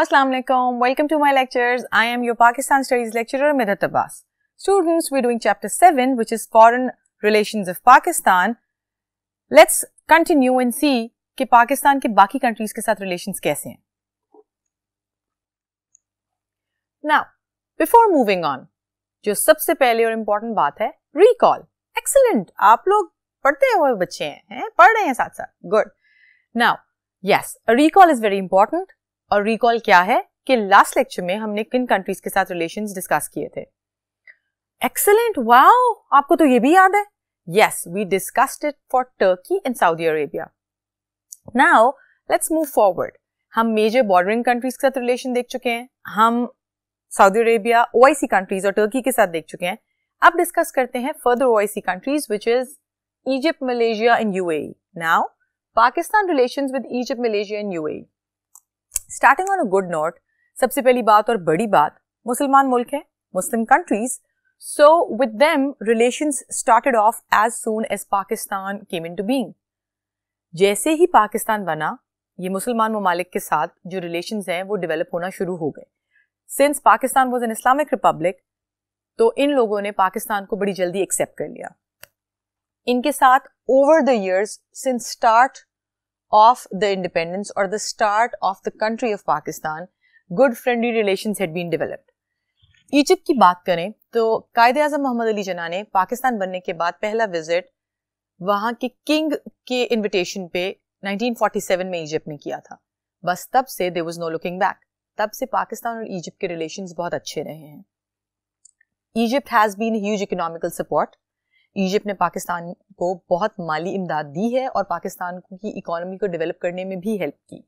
Assalamu alaikum. Welcome to my lectures. I am your Pakistan Studies lecturer, Midhat Abbas. Students, we're doing chapter 7, which is Foreign Relations of Pakistan. Let's continue and see कि पाकिस्तान के बाकी countries के साथ relations कैसे हैं now before moving on जो सबसे पहले और इंपॉर्टेंट बात है रिकॉल एक्सलेंट आप लोग पढ़ते हुए बच्चे हैं, हैं पढ़ रहे हैं साथ साथ good now yes recall is very important और रिकॉल क्या है कि लास्ट लेक्चर में हमने किन कंट्रीज़ के साथ रिलेशन डिस्कस किए थे। एक्सलेंट वाओ आपको तो ये भी याद है? Yes we discussed it for Turkey and Saudi Arabia now let's move forward हम मेजर बॉर्डरिंग कंट्रीज़ के साथ रिलेशन देख चुके हैं। हम सऊदी अरेबिया ओआईसी कंट्रीज़ और टर्की के साथ देख चुके हैं। अब डिस्कस करते हैं further OIC countries which is Egypt Malaysia and UAE now Pakistan relations with Egypt Malaysia and UAE starting on a good note सबसे पहली बात और बड़ी बात, मुसलमान मुल्क है, Muslim countries so with them relations started off as soon as Pakistan came into being जैसे ही पाकिस्तान बना, ये मुसलमान ममालिक के साथ जो रिलेशंस हैं, वो डेवलप होना शुरू हो गए. Since Pakistan was an Islamic republic तो इन लोगों ने पाकिस्तान को बड़ी जल्दी एक्सेप्ट कर लिया. इनके साथ over the years since start of the independence or the start of the country of Pakistan, good friendly relations had been developed. Egypt की बात करें तो कायद आज़म मोहम्मद अली जना ने पाकिस्तान बनने के बाद पहला विज़िट वहाँ के किंग के इनविटेशन पे 1947 में इजिप्ट में किया था। बस तब से there was no looking back तब से पाकिस्तान और इजिप्ट के रिलेशन बहुत अच्छे रहे हैं। Egypt has been huge economical support Egypt ने पाकिस्तान को बहुत माली इमदाद दी है और पाकिस्तान की इकोनॉमी को डेवलप करने में भी हेल्प की।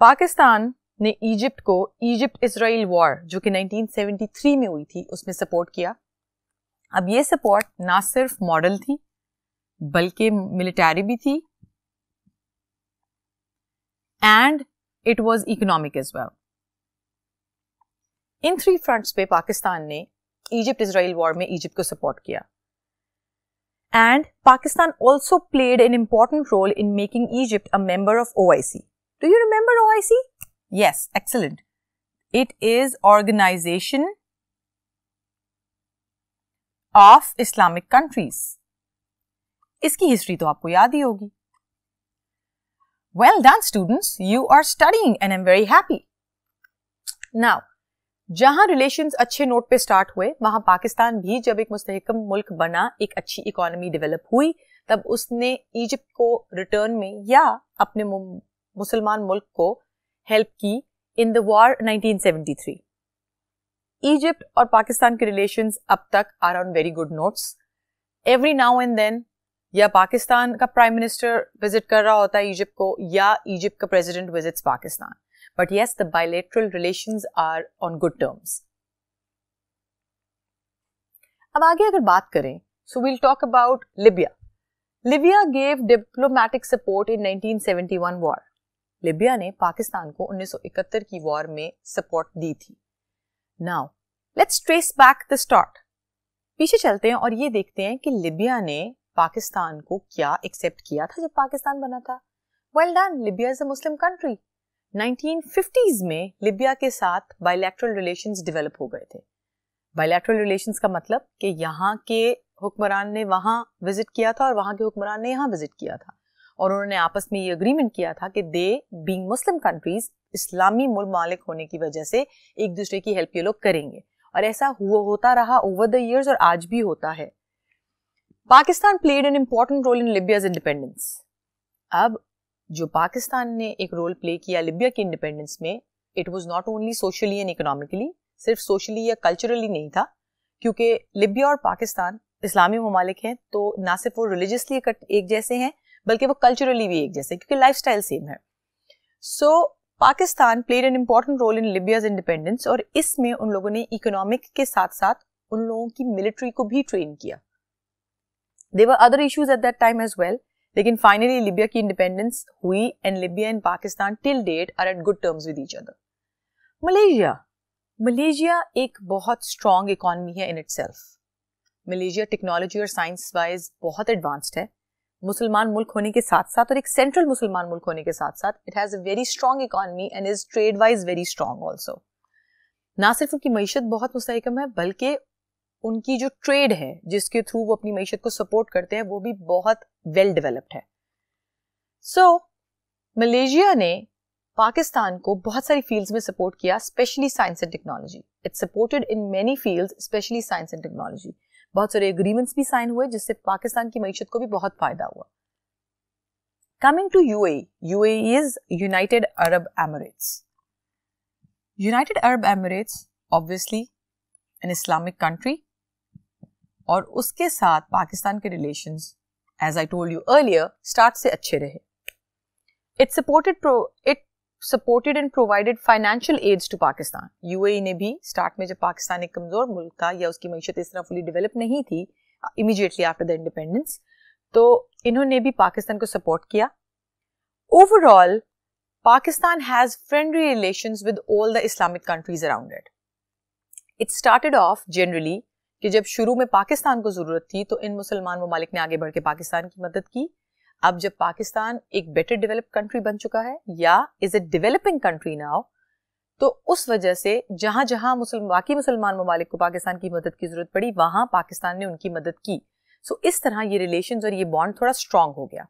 पाकिस्तान ने इजिप्ट को इजिप्ट इसराइल वॉर जो कि 1973 में हुई थी, उसमें सपोर्ट किया। अब ये सपोर्ट ना सिर्फ़ मॉडल थी, बल्कि मिलिटरी भी थी। And it was economic as well in three fronts पे पाकिस्तान ने इजिप्ट इसराइल वॉर में इजिप्ट को सपोर्ट किया। And Pakistan also played an important role in making Egypt a member of OIC. Do you remember OIC? Yes, excellent. It is Organization of Islamic Countries. इसकी history तो आपको याद ही होगी Well done, students. You are studying and I'm very happy. Now, जहाँ relation अच्छे note पे start हुए, वहाँ पाकिस्तान भी जब एक मुस्तकम मुल्क बना, एक अच्छी इकोनॉमी डेवलप हुई, तब उसने इजिप्ट को रिटर्न में या अपने मुसलमान मुल्क को हेल्प की इन द वॉर 1973 इजिप्ट और पाकिस्तान के रिलेशन अब तक are on very good notes every now and then या पाकिस्तान का प्राइम मिनिस्टर विज़िट कर रहा होता है इजिप्ट को, या इजिप्ट का president visits Pakistan. But yes, the bilateral relations are on good terms. अब आगे अगर बात करें so will talk about Libya Libya gave diplomatic support in 1971 war Libya ने पाकिस्तान को 1971 की वॉर में सपोर्ट दी थी. Now let's trace back the start पीछे चलते हैं और ये देखते हैं कि लिबिया ने पाकिस्तान को क्या एक्सेप्ट किया था जब पाकिस्तान बना था. Well done Libya is a Muslim country 1950s में लिबिया के साथ बायलैटरल रिलेशंस डेवलप हो गए थे। बायलैटरल रिलेशंस का मतलब कि यहाँ के हुक्मरान ने वहाँ विज़िट किया था और वहाँ के हुक्मरान ने यहाँ विज़िट किया था। और उन्होंने आपस में ये अग्रीमेंट किया था कि दे बींग मुस्लिम कंट्रीज़ इस्लामी मुल्क होने की वजह से एक दूसरे की हेल्प ये लोग करेंगे। और ऐसा हुआ, होता रहा ओवर द इयर्स और आज भी होता है। Pakistan played an important role in Libya's independence अब जो पाकिस्तान ने एक रोल प्ले किया लिबिया की इंडिपेंडेंस में it was not only socially and economically सिर्फ़ सोशली या कल्चरली नहीं था, क्योंकि लिबिया और पाकिस्तान इस्लामी ममालिक हैं तो ना सिर्फ़ वो रिलीजियसली एक जैसे हैं, बल्कि वो कल्चरली भी एक जैसे क्योंकि लाइफ सेम है। So Pakistan played an important role in Libya's independence और इसमें उन लोगों ने इकोनॉमिक के साथ साथ उन लोगों की मिलिट्री को भी ट्रेन किया। There were other issues at that time as well लेकिन फाइनली लिबिया की इंडिपेंडेंस हुई and Libya and Pakistan till date are at good terms with each other Malaysia Malaysia एक बहुत स्ट्रॉन्ग इकोनॉमी है in it Malaysia technology और science wise बहुत advanced है. मुसलमान मुल्क होने के साथ साथ और एक सेंट्रल मुसलमान मुल्क होने के साथ साथ it has a very strong economy and is trade wise very strong also ना सिर्फ़ उनकी मीशत बहुत मुस्तकम है, बल्कि उनकी जो ट्रेड है जिसके थ्रू वो अपनी मीशत को सपोर्ट करते हैं वो भी बहुत वेल डेवलप्ड है। सो so, मलेशिया ने पाकिस्तान को बहुत सारी फील्ड्स में सपोर्ट किया specially science and technology it supported in many fields specially science and technology बहुत सारे एग्रीमेंट्स भी साइन हुए जिससे पाकिस्तान की मीशत को भी बहुत फ़ायदा हुआ। Coming to UAE UAE is United Arab Emirates United Arab Emirates obviously an Islamic country और उसके साथ पाकिस्तान के relation as I told you earlier start से अच्छे रहे। It supported it supported and provided financial aids to Pakistan. UAE ने भी start में जब पाकिस्तान एक कमज़ोर मुल्क था, या उसकी मीशत इस तरह फुली डेवलप नहीं थी इमीडिएटली आफ्टर द इंडिपेंडेंस तो इन्होंने भी पाकिस्तान को सपोर्ट किया। Overall Pakistan has friendly relation with all the Islamic countries around it it started off generally कि जब शुरू में पाकिस्तान को ज़रूरत थी तो इन मुसलमान ममालिक ने आगे बढ़ के पाकिस्तान की मदद की। अब जब पाकिस्तान एक बेटर डेवलप कंट्री बन चुका है, या is a developing country now तो उस वजह से जहाँ जहाँ मुसलमान बाकी मुसलमान ममालिक को पाकिस्तान की मदद की ज़रूरत पड़ी, वहाँ पाकिस्तान ने उनकी मदद की। सो इस तरह ये रिलेशन और ये बॉन्ड थोड़ा स्ट्रांग हो गया।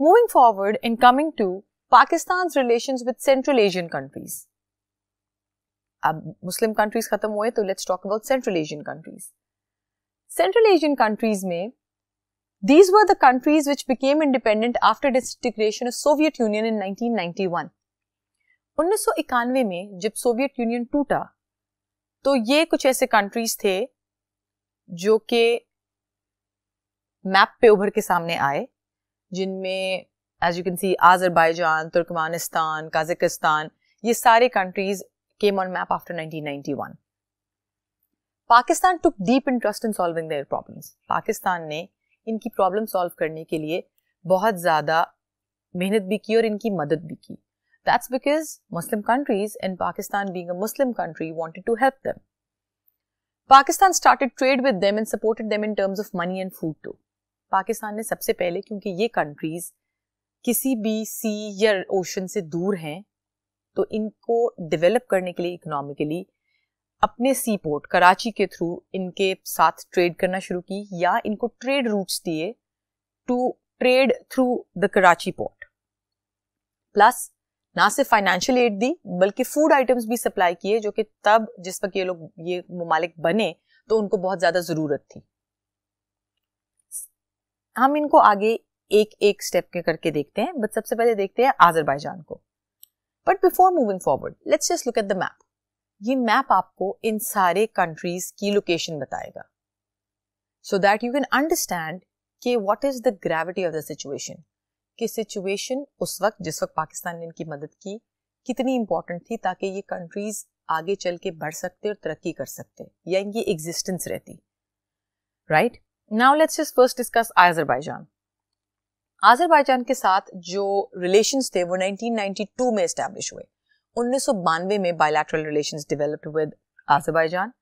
Moving forward in coming to Pakistan relation with Central Asian countries अब मुस्लिम कंट्रीज़ खत्म हुए तो let's talk about Central Asian countries Central Asian countries में these were the countries which became independent after disintegration of Soviet Union in 1991 उन्नीस में, जब Soviet union टूटा तो ये कुछ ऐसे कंट्रीज़ थे, जो कि मैप पे उभर के सामने आए, जिनमें as you can see Azerbaijan Turkmenistan Kazakhstan ये सारे countries came on map after 1991 Pakistan took deep interest in solving their problems Pakistan ने इनकी प्रॉब्लम सॉल्व करने के लिए बहुत ज़्यादा मेहनत भी की और इनकी मदद भी की। That's because Muslim countries in Pakistan being a Muslim country wanted to help them Pakistan started trade with them and supported them in terms of money and food too Pakistan ने सबसे पहले, क्योंकि ये कंट्रीज़ किसी भी सी या ocean से दूर हैं तो इनको डेवलप करने के लिए इकोनॉमिकली अपने सी पोर्ट कराची के थ्रू इनके साथ ट्रेड करना शुरू की या इनको ट्रेड रूट्स दिए to trade through the Karachi port plus ना सिर्फ़ फाइनेंशियल एड दी, बल्कि फ़ूड आइटम्स भी सप्लाई किए जो कि तब जिस वक्त ये लोग, ये ममालिक बने तो उनको बहुत ज़्यादा ज़रूरत थी। हम इनको आगे एक एक स्टेप के करके देखते हैं बट सबसे पहले देखते हैं आजरबाईजान को। But before moving forward let's just look at the map ये मैप आपको इन सारे कंट्रीज़ की लोकेशन बताएगा। So that you can understand कि what is the gravity of the situation कि सिचुएशन उस वक्त, जिस वक्त पाकिस्तान ने इनकी मदद की, कितनी इंपॉर्टेंट थी ताकि ये कंट्रीज़ आगे चल के बढ़ सकते और तरक्की कर सकते, या इनकी एग्जिस्टेंस रहती। Right now let's just first discuss Azerbaijan Azerbaijan के साथ जो रिलेशंस थे, वो 1992 में एस्टेब्लिश हुए। उन्नीस में bilateral relations developed with Azerbaijan.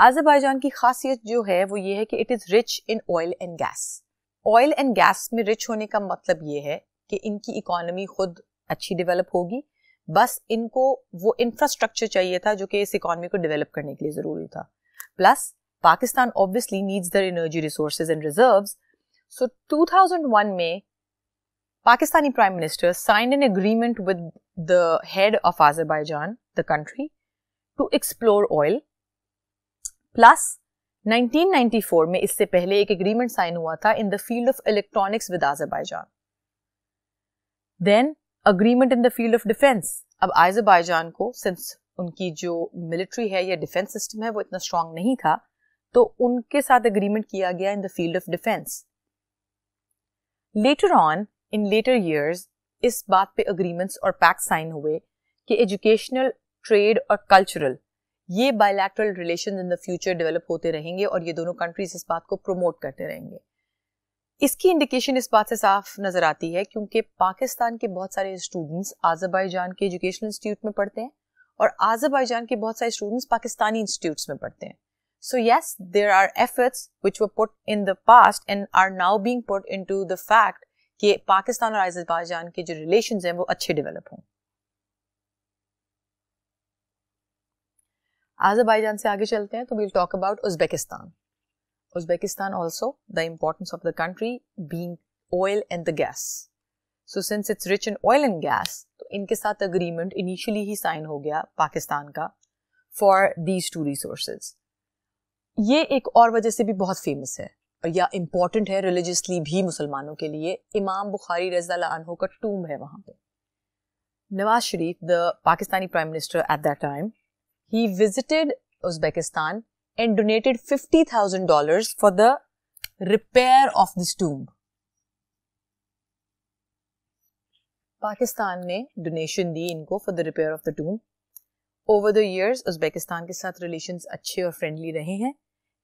Azerbaijan की खासियत जो है, वो ये है कि it is rich in oil and gas oil and gas में रिच होने का मतलब ये है कि इनकी इकोनॉमी खुद अच्छी डेवलप होगी। बस इनको वो इंफ्रास्ट्रक्चर चाहिए था जो कि इस इकोनॉमी को डेवलप करने के लिए ज़रूरी था। Plus Pakistan obviously needs their energy resources and reserves so 2001 में Pakistani Prime Minister signed an agreement with the head of Azerbaijan, the country, to explore oil. Plus, 1994 में इससे पहले एक एग्रीमेंट साइन हुआ था in the field of electronics with Azerbaijan then agreement in the field of defence अब Azerbaijan को since उनकी जो मिलिट्री है या डिफेंस सिस्टम है वो इतना स्ट्रांग नहीं था तो उनके साथ अग्रीमेंट किया गया in the field of defence later on in later years इस बात पे अग्रीमेंट्स और पैक्ट साइन हुए कि एजुकेशनल ट्रेड और कल्चरल ये bilateral relation in the future develop होते रहेंगे और ये दोनों कंट्रीज़ इस बात को प्रमोट करते रहेंगे। इसकी इंडिकेशन इस बात से साफ़ नज़र आती है क्योंकि पाकिस्तान के बहुत सारे स्टूडेंट्स आजरबाईजान के एजुकेशनल इंस्टीट्यूट में पढ़ते हैं और आजरबाईजान के बहुत सारे स्टूडेंट्स पाकिस्तानी इंस्टीट्यूट्स में पढ़ते हैं। So yes, there are efforts which were put in the past and are now being put into the fact कि पाकिस्तान और अजरबैजान के जो रिलेशन हैं वो अच्छे डेवलप हों। अजरबैजान से आगे चलते हैं तो we'll talk about Uzbekistan Uzbekistan also the importance of the country being oil and the gas so since it's rich in oil and gas तो इनके साथ अग्रीमेंट इनिशियली ही साइन हो गया पाकिस्तान का फॉर दीज टू रिसोर्सेज ये एक और वजह से भी बहुत फ़ेमस है। या इंपॉर्टेंट है रिलीजियसली भी मुसलमानों के लिए, इमाम बुखारी रजा का टूम है वहाँ पे। Nawaz Sharif the Pakistani prime minister at that time he visited Uzbekistan and donated fifty thousand dollar for the repair of this tomb Pakistan ने डोनेशन दी इनको for the repair of the tomb over the years Uzbekistan के साथ relations अच्छे और friendly रहे हैं।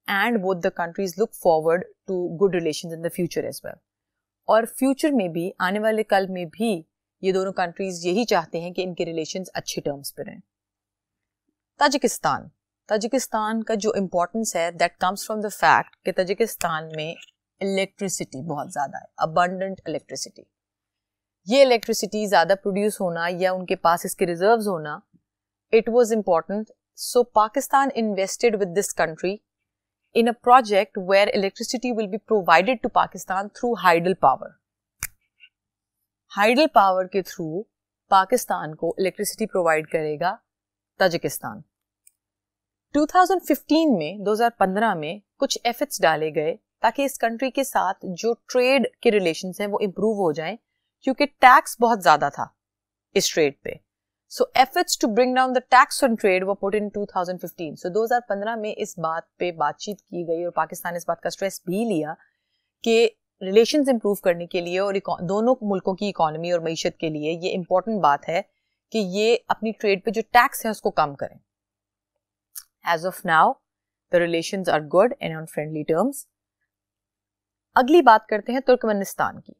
And both the countries look forward to good relation in the future as well और फ्यूचर में भी, आने वाले कल में भी, ये दोनों कंट्रीज़ यही चाहते हैं कि इनके रिलेशन अच्छे टर्म्स पर रहें। ताजिकिस्तान ताजिकिस्तान का जो इम्पोर्टेंस है that comes from the fact कि ताजिकिस्तान में इलेक्ट्रिसिटी बहुत ज़्यादा है अबंडेंट इलेक्ट्रिसिटी ये इलेक्ट्रिसिटी ज़्यादा प्रोड्यूस होना या उनके पास इसके रिजर्व्स होना it was important so Pakistan invested with this country in a project where electricity will be provided to Pakistan through hydel power. Hydel power के थ्रू पाकिस्तान को इलेक्ट्रिसिटी प्रोवाइड करेगा ताजिकिस्तान 2015 में 2015 में कुछ एफर्ट्स डाले गए ताकि इस कंट्री के साथ जो ट्रेड के रिलेशन हैं वो इम्प्रूव हो जाएँ, क्योंकि टैक्स बहुत ज़्यादा था इस ट्रेड पे so efforts to bring down the tax on trade वो पुट इन 2015 सो so, 2015 में इस बात पे बातचीत की गई और पाकिस्तान इस बात का स्ट्रेस भी लिया कि रिलेशन इंप्रूव करने के लिए और दोनों मुल्कों की इकोनॉमी और मीशत के लिए ये इंपॉर्टेंट बात है कि ये अपनी ट्रेड पे जो टैक्स है उसको कम करें। As of now the relation are good and on friendly terms अगली बात करते हैं तुर्कमेनिस्तान की।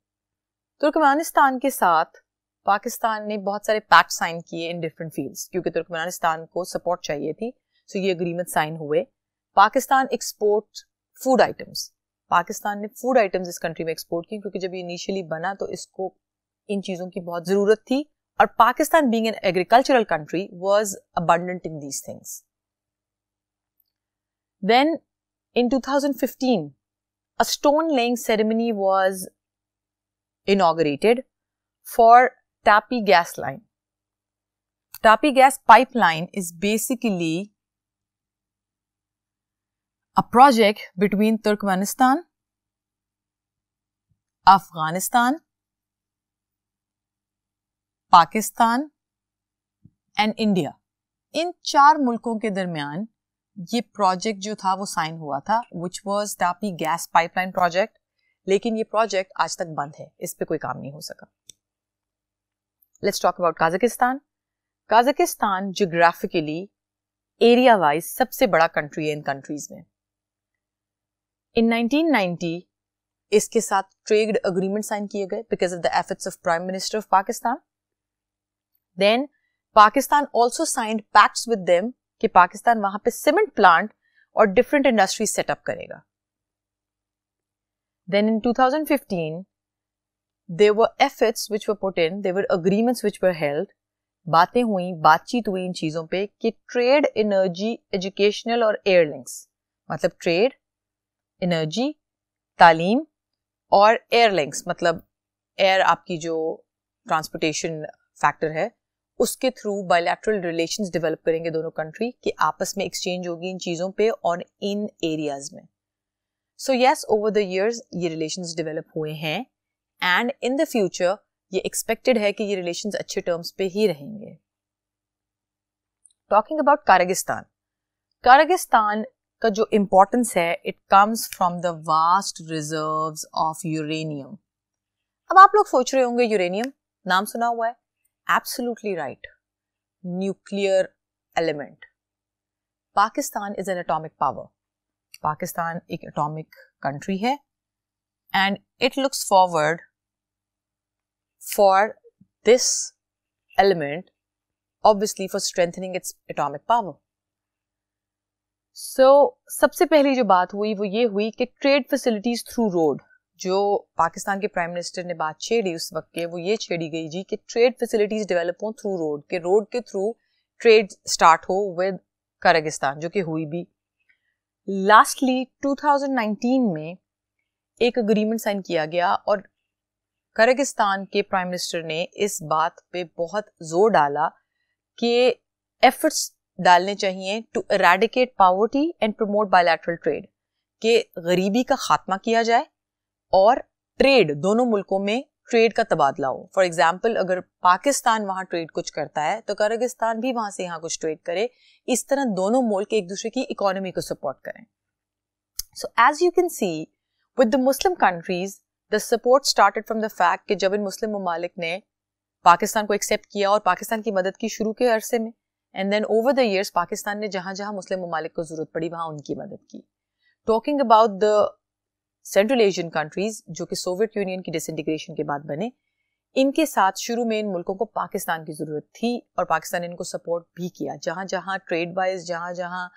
तुर्कमेनिस्तान के साथ पाकिस्तान ने बहुत सारे पैक्ट साइन किए इन डिफरेंट फील्ड्स क्योंकि तुर्कमेनिस्तान को सपोर्ट चाहिए थी सो ये अग्रीमेंट साइन हुए। Pakistan export food items Pakistan ने फ़ूड आइटम्स इस कंट्री में एक्सपोर्ट की क्योंकि जब ये इनिशियली बना तो इसको इन चीज़ों की बहुत ज़रूरत थी, और Pakistan being an agricultural country was abundant in these things then in 2015 a stone laying ceremony was inaugurated for Tapi gas line. Tapi gas pipeline is basically a project between Turkmenistan, Afghanistan, Pakistan and India इन चार मुल्कों के दरमियान ये project जो था वो sign हुआ था which was TAPI gas pipeline project लेकिन ये प्रोजेक्ट आज तक बंद है इस पे कोई काम नहीं हो सका Let's talk about Kazakhstan. Kazakhstan geographically area wise सबसे बड़ा कंट्री है इन कंट्रीज़ में। इन 1990 इसके साथ ट्रेड अग्रीमेंट साइन किए गए because of the efforts of prime minister of Pakistan then Pakistan also signed pacts with them कि पाकिस्तान वहाँ पे सीमेंट प्लांट और डिफरेंट इंडस्ट्रीज़ सेटअप करेगा। Then in 2015 there were efforts which were put in, there were agreements which were held, बातें हुई बातचीत हुई इन चीज़ों पे कि ट्रेड एनर्जी एजुकेशनल और एयरलिंक्स मतलब ट्रेड एनर्जी तालीम और एयरलिंक्स मतलब एयर आपकी जो ट्रांसपोर्टेशन फैक्टर है उसके थ्रू बायोलैटरल रिलेशंस डेवलप करेंगे दोनों कंट्री कि आपस में एक्सचेंज होगी इन चीज़ों पे और इन एरियाज़ में। So yes over the years ये रिलेशंस डेवलप हुए हैं। एंड इन द फ्यूचर ये एक्सपेक्टेड है कि ये रिलेशन अच्छे टर्म्स पे ही रहेंगे। टॉकिंग अबाउट कारगिस्तान कारगिस्तान का जो इंपॉर्टेंस है it comes from the vast reserve of uranium अब आप लोग सोच रहे होंगे यूरेनियम नाम सुना हुआ है? Absolutely right nuclear element Pakistan is an atomic power Pakistan एक एटॉमिक कंट्री है। And it looks forward for this element, obviously for strengthening its atomic power. So so, सबसे पहली जो बात हुई वो ये हुई कि ट्रेड फैसिलिटीज़ थ्रू रोड जो पाकिस्तान के प्राइम मिनिस्टर ने बात छेड़ी उस वक्त के वो ये छेड़ी गई जी कि ट्रेड फैसिलिटीज़ डेवलप हो थ्रू रोड के रोड के थ्रू ट्रेड स्टार्ट हो विद करगिस्तान जो कि हुई भी लास्टली 2019 में एक अग्रीमेंट साइन किया गया और करगिस्तान के प्राइम मिनिस्टर ने इस बात पे बहुत ज़ोर डाला कि एफर्ट्स डालने चाहिए to eradicate poverty and promote bilateral trade कि गरीबी का खात्मा किया जाए और ट्रेड दोनों मुल्कों में ट्रेड का तबादला हो। फॉर एग्ज़ाम्पल अगर पाकिस्तान वहाँ ट्रेड कुछ करता है तो करगिस्तान भी वहाँ से यहाँ कुछ ट्रेड करे। इस तरह दोनों मुल्क एक दूसरे की इकोनॉमी को सपोर्ट करें। So as you can see with the Muslim countries the support started from the fact कि जब इन मुस्लिम ममालिक ने पाकिस्तान को एक्सेप्ट किया और पाकिस्तान की मदद की शुरू के अरसे में and then over the years Pakistan ने जहाँ जहाँ मुस्लिम ममालिक को ज़रूरत पड़ी, वहाँ उनकी मदद की। Talking about the Central Asian countries जो कि सोवियत यूनियन की डिसइंटीग्रेशन के बाद बने, इनके साथ शुरू में इन मुल्कों को पाकिस्तान की ज़रूरत थी और पाकिस्तान ने इनको सपोर्ट भी किया, जहाँ जहाँ ट्रेड वाइज जहाँ जहाँ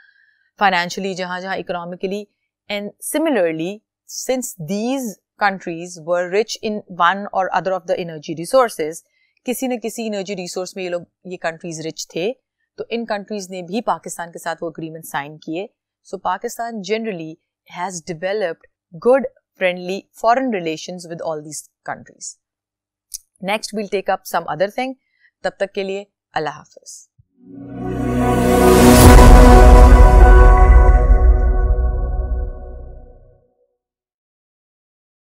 फाइनेंशियली जहाँ जहाँ economically and similarly since these countries were rich in one और other of the energy resources किसी न किसी एनर्जी रिसोर्स में ये लोग ये कंट्रीज़ रिच थे तो इन कंट्रीज़ ने भी पाकिस्तान के साथ वो अग्रीमेंट साइन किए so Pakistan generally has developed good, friendly foreign relations with all these countries. Next, we'll take up some other thing. तब तक के लिए अल्लाह हाफिज़